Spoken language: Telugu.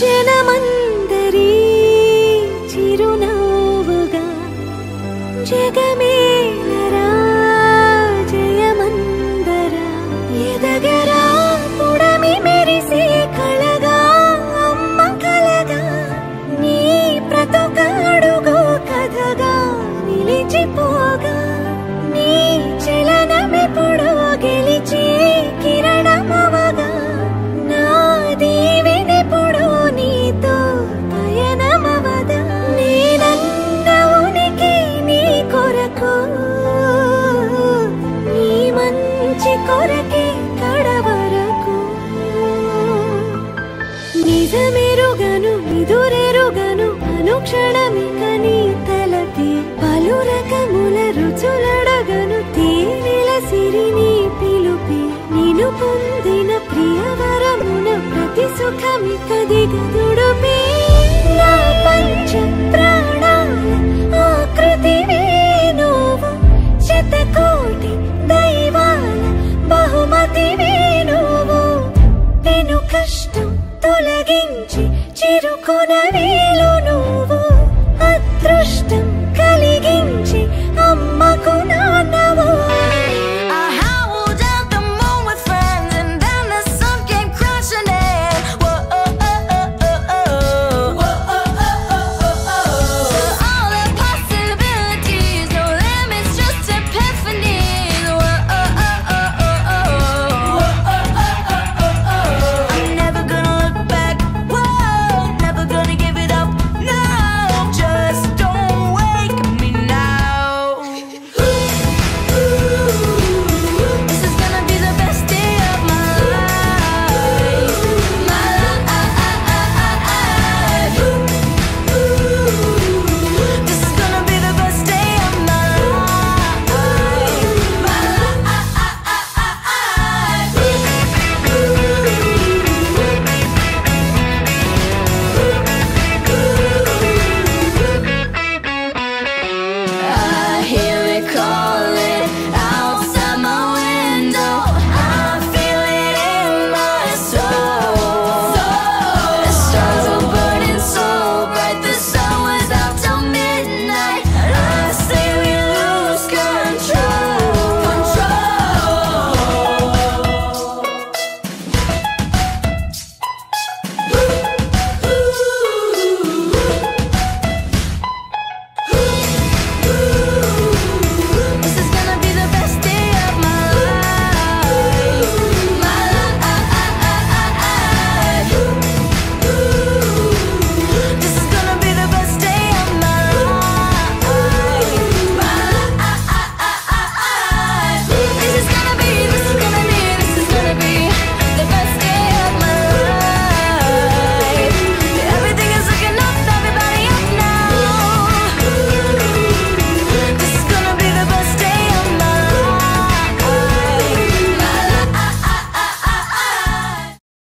जनमन्दरी चिरुणा जगमे ముఖమిక దిగదుడుపే నా పంచ ప్రాణాల ఆకృతి వేణువు శతకోటి దైవాల బహుమతి వేణువు. నేను కష్టం చిరుకునవే